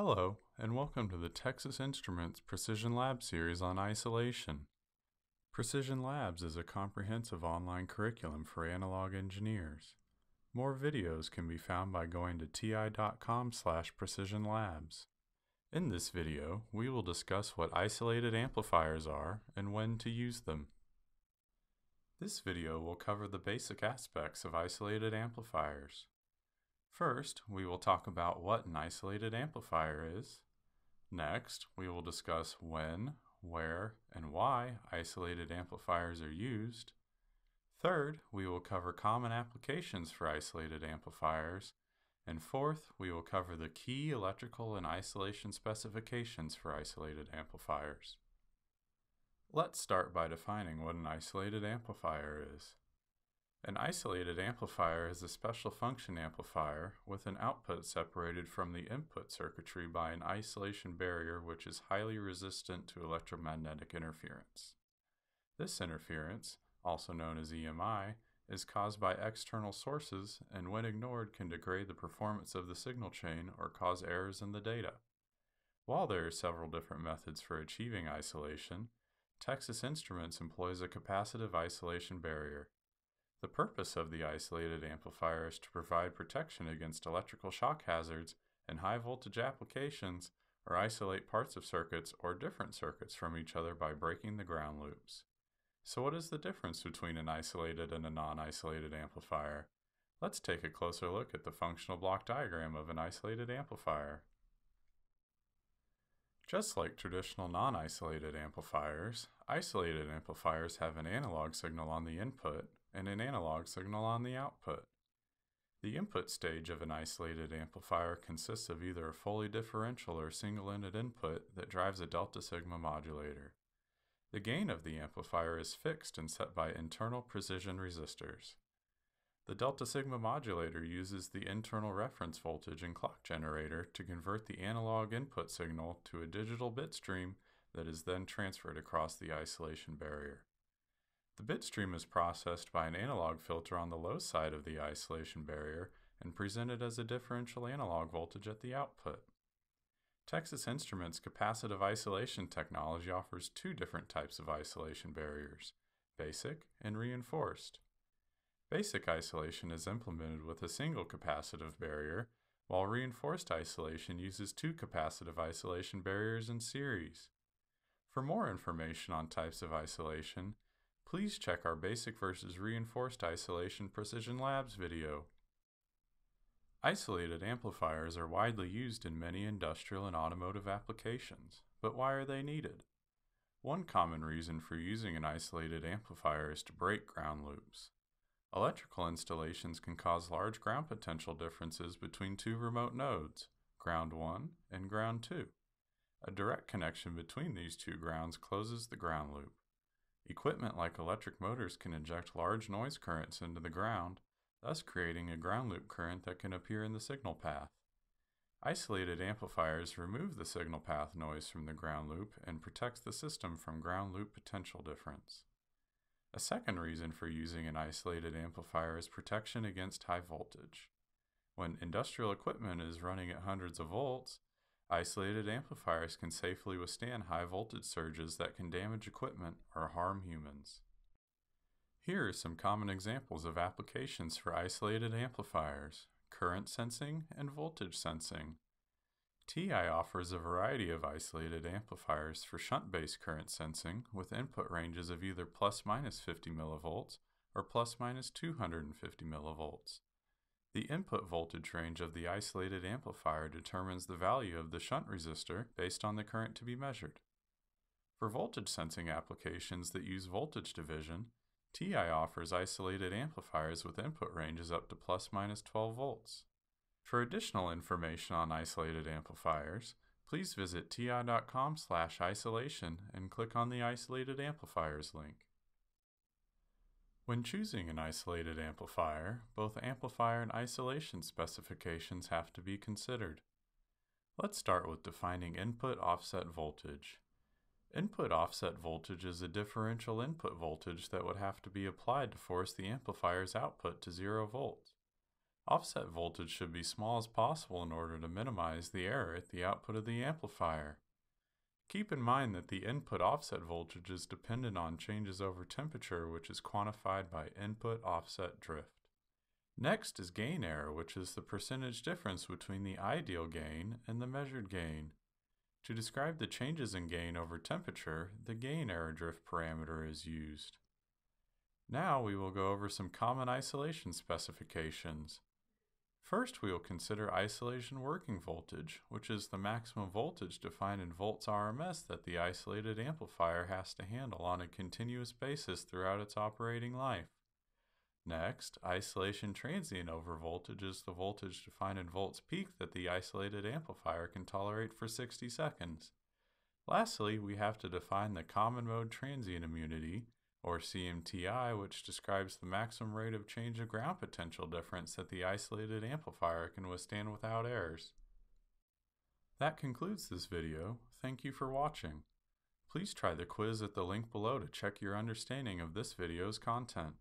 Hello, and welcome to the Texas Instruments Precision Lab series on isolation. Precision Labs is a comprehensive online curriculum for analog engineers. More videos can be found by going to ti.com slash precisionlabs. In this video, we will discuss what isolated amplifiers are and when to use them. This video will cover the basic aspects of isolated amplifiers. First, we will talk about what an isolated amplifier is. Next, we will discuss when, where, and why isolated amplifiers are used. Third, we will cover common applications for isolated amplifiers. And fourth, we will cover the key electrical and isolation specifications for isolated amplifiers. Let's start by defining what an isolated amplifier is. An isolated amplifier is a special function amplifier with an output separated from the input circuitry by an isolation barrier which is highly resistant to electromagnetic interference. This interference, also known as EMI, is caused by external sources and when ignored can degrade the performance of the signal chain or cause errors in the data. While there are several different methods for achieving isolation, Texas Instruments employs a capacitive isolation barrier. The purpose of the isolated amplifier is to provide protection against electrical shock hazards in high voltage applications or isolate parts of circuits or different circuits from each other by breaking the ground loops. So what is the difference between an isolated and a non-isolated amplifier? Let's take a closer look at the functional block diagram of an isolated amplifier. Just like traditional non-isolated amplifiers, isolated amplifiers have an analog signal on the input and an analog signal on the output. The input stage of an isolated amplifier consists of either a fully differential or single-ended input that drives a delta sigma modulator. The gain of the amplifier is fixed and set by internal precision resistors. The delta sigma modulator uses the internal reference voltage and clock generator to convert the analog input signal to a digital bit stream that is then transferred across the isolation barrier. The bit stream is processed by an analog filter on the low side of the isolation barrier and presented as a differential analog voltage at the output. Texas Instruments capacitive isolation technology offers two different types of isolation barriers, basic and reinforced. Basic isolation is implemented with a single capacitive barrier, while reinforced isolation uses two capacitive isolation barriers in series. For more information on types of isolation, please check our basic versus reinforced isolation Precision Labs video. Isolated amplifiers are widely used in many industrial and automotive applications, but why are they needed? One common reason for using an isolated amplifier is to break ground loops. Electrical installations can cause large ground potential differences between two remote nodes, ground 1 and ground 2. A direct connection between these two grounds closes the ground loop. Equipment like electric motors can inject large noise currents into the ground, thus creating a ground loop current that can appear in the signal path. Isolated amplifiers remove the signal path noise from the ground loop and protects the system from ground loop potential difference. A second reason for using an isolated amplifier is protection against high voltage. When industrial equipment is running at hundreds of volts, isolated amplifiers can safely withstand high voltage surges that can damage equipment or harm humans. Here are some common examples of applications for isolated amplifiers, current sensing and voltage sensing. TI offers a variety of isolated amplifiers for shunt-based current sensing with input ranges of either plus minus 50 millivolts or plus minus 250 millivolts. The input voltage range of the isolated amplifier determines the value of the shunt resistor based on the current to be measured. For voltage sensing applications that use voltage division, TI offers isolated amplifiers with input ranges up to plus minus 12 volts. For additional information on isolated amplifiers, please visit ti.com/isolation and click on the Isolated Amplifiers link. When choosing an isolated amplifier, both amplifier and isolation specifications have to be considered. Let's start with defining input offset voltage. Input offset voltage is a differential input voltage that would have to be applied to force the amplifier's output to 0 volts. Offset voltage should be small as possible in order to minimize the error at the output of the amplifier. Keep in mind that the input offset voltage is dependent on changes over temperature, which is quantified by input offset drift. Next is gain error, which is the percentage difference between the ideal gain and the measured gain. To describe the changes in gain over temperature, the gain error drift parameter is used. Now we will go over some common isolation specifications. First, we will consider isolation working voltage, which is the maximum voltage defined in volts RMS that the isolated amplifier has to handle on a continuous basis throughout its operating life. Next, isolation transient over voltage is the voltage defined in volts peak that the isolated amplifier can tolerate for 60 seconds. Lastly, we have to define the common mode transient immunity, or CMTI, which describes the maximum rate of change of ground potential difference that the isolated amplifier can withstand without errors. That concludes this video. Thank you for watching. Please try the quiz at the link below to check your understanding of this video's content.